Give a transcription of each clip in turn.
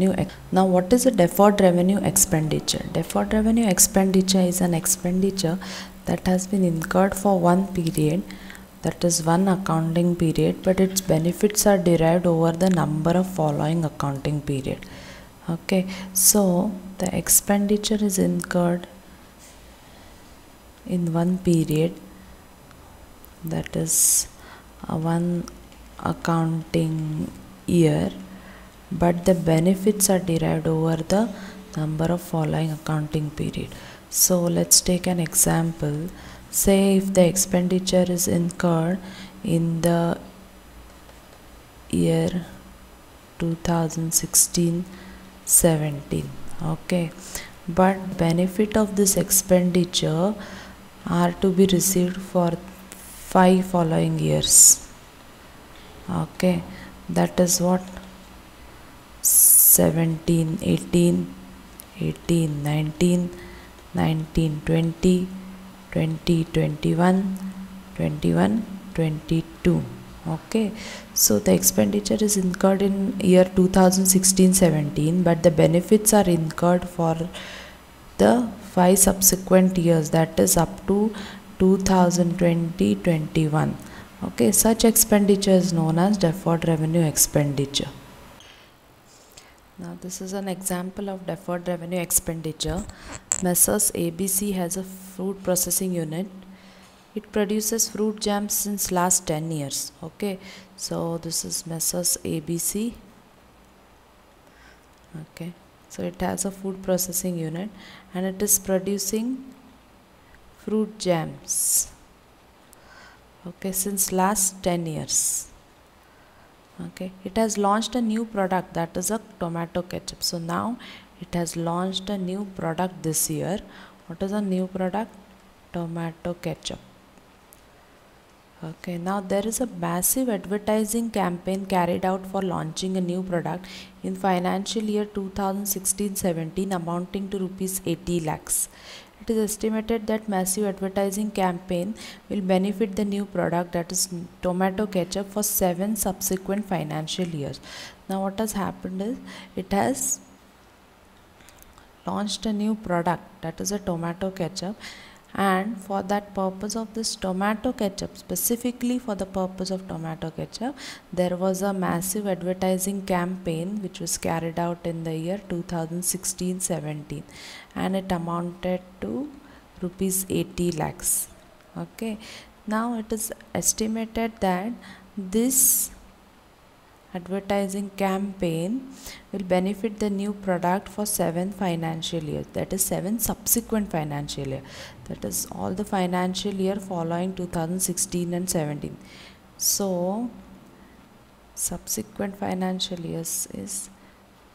Now, what is a deferred revenue expenditure? Deferred revenue expenditure is an expenditure that has been incurred for one period, that is one accounting period, but its benefits are derived over the number of following accounting period. Okay, so the expenditure is incurred in one period, that is uh, one accounting year but the benefits are derived over the number of following accounting period. So let's take an example. Say if the expenditure is incurred in the year 2016 17 okay? But benefit of this expenditure are to be received for five following years okay? That is what 17 18 18 19 19 20 20 21 21 22 okay. So the expenditure is incurred in year 2016 17 but the benefits are incurred for the five subsequent years that is up to 2020 21 okay. Such expenditure is known as deferred revenue expenditure now this is an example of deferred revenue expenditure. Messrs ABC has a fruit processing unit. It produces fruit jams since last 10 years. Okay, so this is Messrs ABC. Okay, so it has a food processing unit and it is producing fruit jams. Okay, since last 10 years okay. It has launched a new product that is a tomato ketchup. So now it has launched a new product this year. What is a new product? Tomato ketchup. Okay. Now there is a massive advertising campaign carried out for launching a new product in financial year 2016-17 amounting to rupees 80 lakhs it is estimated that massive advertising campaign will benefit the new product that is tomato ketchup for seven subsequent financial years. Now what has happened is it has launched a new product that is a tomato ketchup and for that purpose of this tomato ketchup specifically for the purpose of tomato ketchup there was a massive advertising campaign which was carried out in the year 2016-17 and it amounted to rupees 80 lakhs. Okay. Now it is estimated that this advertising campaign will benefit the new product for seven financial years that is seven subsequent financial year. That is all the financial year following 2016 and 17 so subsequent financial years is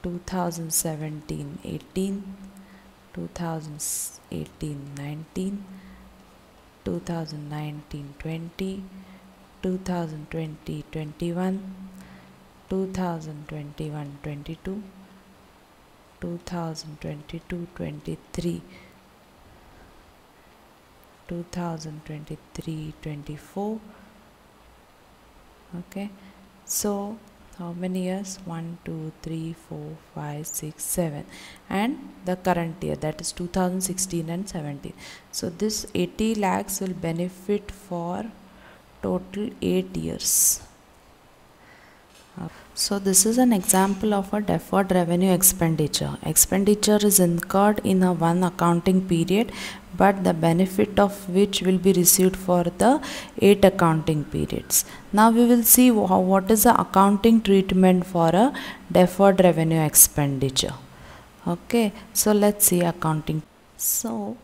2017 18 2018 19 2019 20 2020 21 2021 22 2022 23 2023 24 okay so how many years? 1 2 3 4 5 6 7 and the current year that is 2016 and 17 so this 80 lakhs will benefit for total 8 years so this is an example of a deferred revenue expenditure. Expenditure is incurred in a one accounting period but the benefit of which will be received for the eight accounting periods. Now we will see what is the accounting treatment for a deferred revenue expenditure. Okay, so let's see accounting. So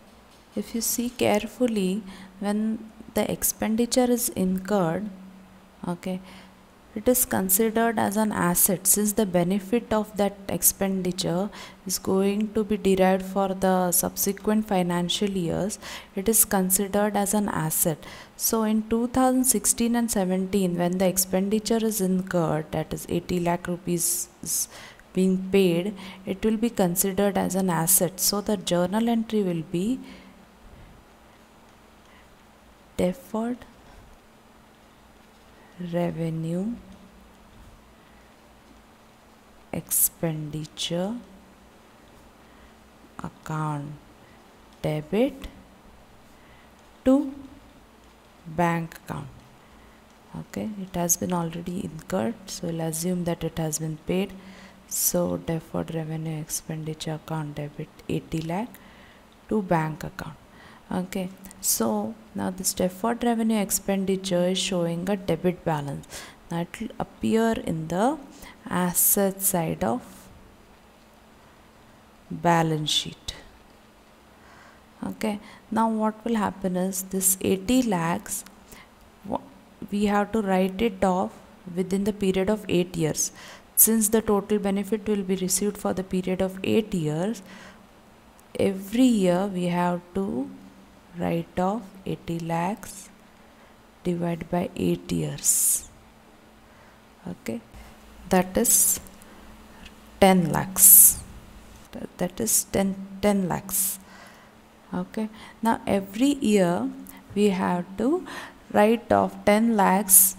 if you see carefully when the expenditure is incurred, okay, it is considered as an asset since the benefit of that expenditure is going to be derived for the subsequent financial years. It is considered as an asset. So in 2016 and 17 when the expenditure is incurred that is 80 lakh rupees being paid it will be considered as an asset. So the journal entry will be deferred revenue expenditure account debit to bank account. Okay it has been already incurred so we'll assume that it has been paid. So deferred revenue expenditure account debit 80 lakh to bank account okay. So now this deferred revenue expenditure is showing a debit balance that will appear in the asset side of balance sheet. Okay. Now what will happen is this 80 lakhs we have to write it off within the period of 8 years. Since the total benefit will be received for the period of 8 years every year we have to write off 80 lakhs divided by 8 years. Okay? That is 10 lakhs. That is 10 10 lakhs. Okay? Now every year we have to write off 10 lakhs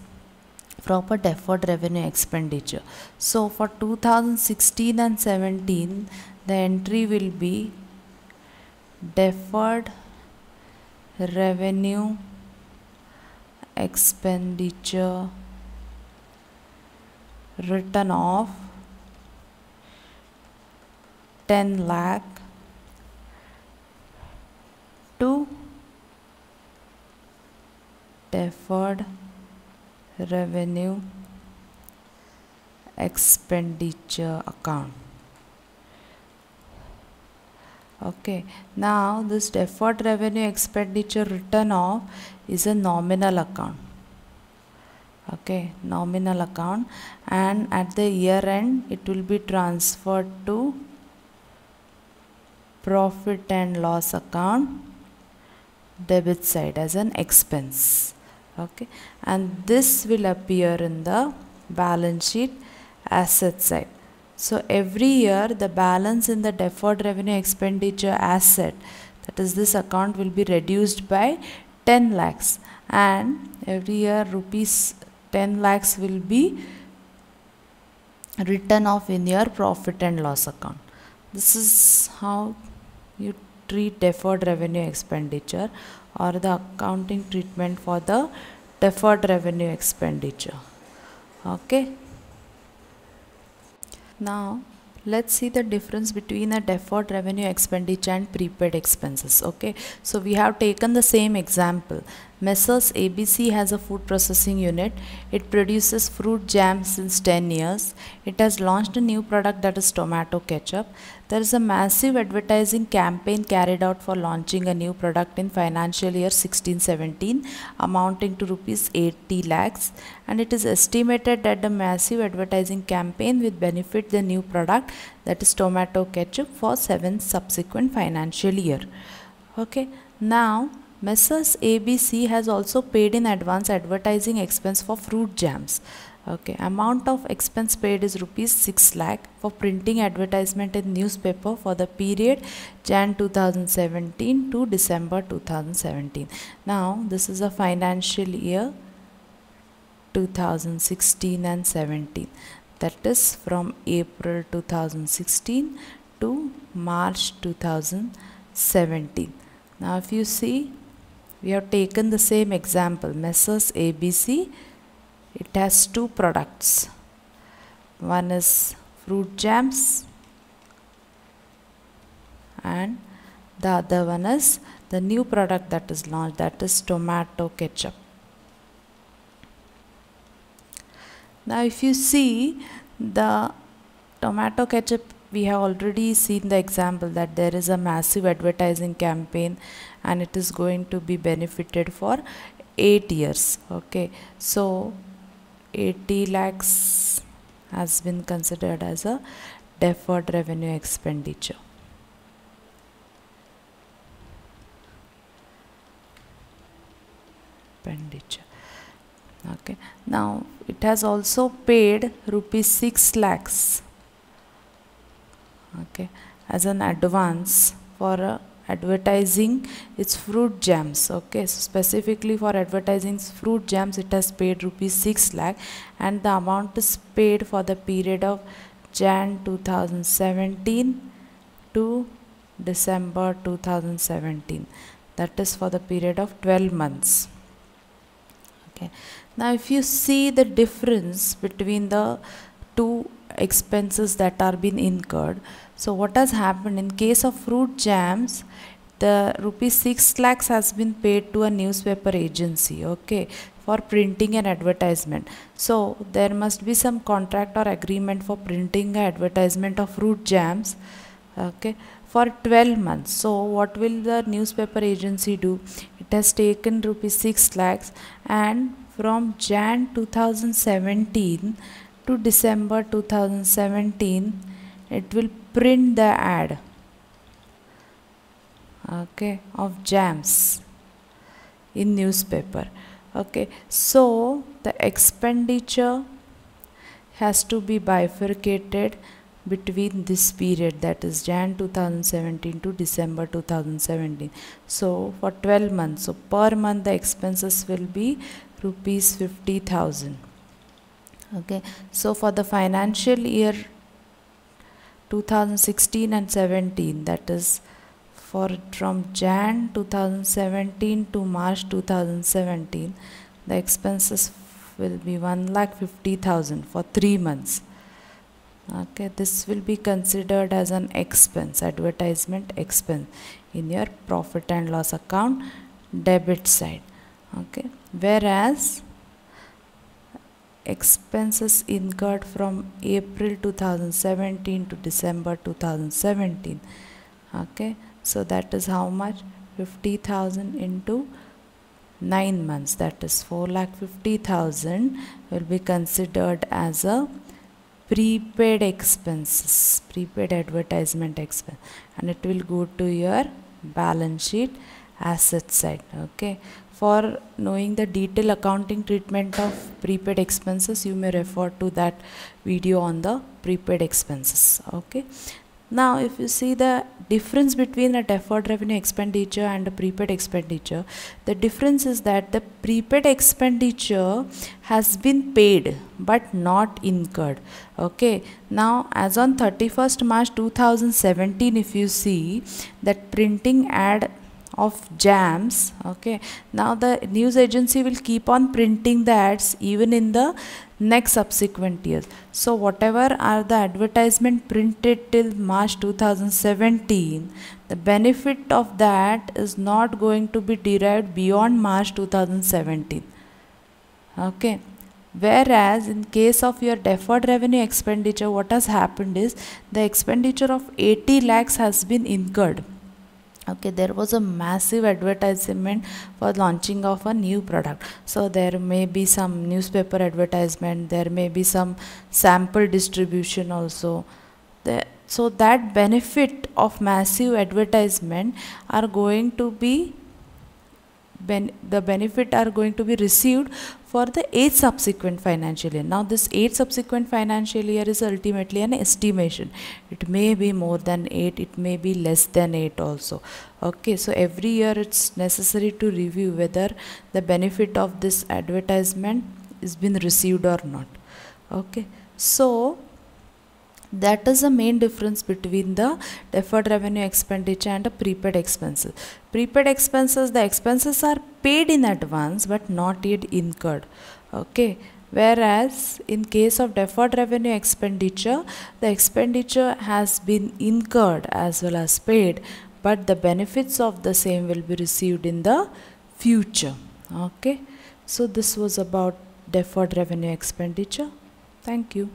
proper deferred revenue expenditure. So for 2016 and 17 the entry will be deferred revenue expenditure written off 10 lakh to deferred revenue expenditure account okay. Now this deferred revenue expenditure written off is a nominal account. Okay. Nominal account. And at the year end it will be transferred to profit and loss account debit side as an expense. Okay. And this will appear in the balance sheet asset side so every year the balance in the deferred revenue expenditure asset that is this account will be reduced by 10 lakhs. And every year rupees 10 lakhs will be written off in your profit and loss account. This is how you treat deferred revenue expenditure or the accounting treatment for the deferred revenue expenditure. Okay now let's see the difference between a deferred revenue expenditure and prepaid expenses okay? So we have taken the same example Messrs ABC has a food processing unit. It produces fruit jam since 10 years. It has launched a new product that is tomato ketchup. There is a massive advertising campaign carried out for launching a new product in financial year 16-17 amounting to rupees 80 lakhs and it is estimated that the massive advertising campaign will benefit the new product that is tomato ketchup for 7 subsequent financial year. Okay, now Messrs ABC has also paid in advance advertising expense for fruit jams. Okay, amount of expense paid is rupees 6 lakh for printing advertisement in newspaper for the period Jan 2017 to December 2017. Now, this is a financial year 2016 and 17 that is from April 2016 to March 2017. Now, if you see we have taken the same example Messrs. ABC it has two products. One is fruit jams and the other one is the new product that is launched that is tomato ketchup. Now if you see the tomato ketchup we have already seen the example that there is a massive advertising campaign and it is going to be benefited for 8 years okay? So 80 lakhs has been considered as a deferred revenue expenditure. Expenditure okay? Now it has also paid rupees 6 lakhs okay? As an advance for uh, advertising its fruit jams okay? So specifically for advertising fruit jams it has paid rupees 6 lakh and the amount is paid for the period of Jan 2017 to December 2017 that is for the period of 12 months okay? Now if you see the difference between the two expenses that are being incurred. So what has happened in case of fruit jams the rupees 6 lakhs has been paid to a newspaper agency okay for printing an advertisement. So there must be some contract or agreement for printing an advertisement of fruit jams okay for 12 months. So what will the newspaper agency do? It has taken rupees 6 lakhs and from jan 2017 to december 2017 it will print the ad okay of jams in newspaper okay. So the expenditure has to be bifurcated between this period that is Jan 2017 to December 2017 so for 12 months so per month the expenses will be rupees 50000 okay. So for the financial year 2016 and 17 that is for from Jan 2017 to March 2017 the expenses will be 1 lakh 50,000 for 3 months. Okay. This will be considered as an expense advertisement expense in your profit and loss account debit side. Okay. Whereas expenses incurred from April 2017 to December 2017 okay so that is how much? 50000 into 9 months. That is 4 lakh 50000 will be considered as a prepaid expenses prepaid advertisement expense. And it will go to your balance sheet asset side okay for knowing the detailed accounting treatment of prepaid expenses you may refer to that video on the prepaid expenses okay now, if you see the difference between a deferred revenue expenditure and a prepaid expenditure, the difference is that the prepaid expenditure has been paid but not incurred. Okay. Now, as on 31st March 2017, if you see that printing ad of jams okay. Now the news agency will keep on printing the ads even in the next subsequent years. So whatever are the advertisement printed till march 2017 the benefit of that is not going to be derived beyond march 2017 okay. Whereas in case of your deferred revenue expenditure what has happened is the expenditure of 80 lakhs has been incurred okay there was a massive advertisement for launching of a new product. So there may be some newspaper advertisement there may be some sample distribution also. There so that benefit of massive advertisement are going to be ben the benefit are going to be received for the eight subsequent financial year. Now this eight subsequent financial year is ultimately an estimation. It may be more than eight, it may be less than eight also. Okay, so every year it's necessary to review whether the benefit of this advertisement is been received or not. Okay, so that is the main difference between the deferred revenue expenditure and the prepaid expenses. Prepaid expenses the expenses are paid in advance but not yet incurred. Okay? Whereas in case of deferred revenue expenditure the expenditure has been incurred as well as paid but the benefits of the same will be received in the future. Okay? So this was about deferred revenue expenditure. Thank you